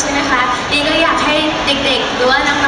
ใช่ไหมคะเองก็อยากให้เด็กๆหรือว่าน้อง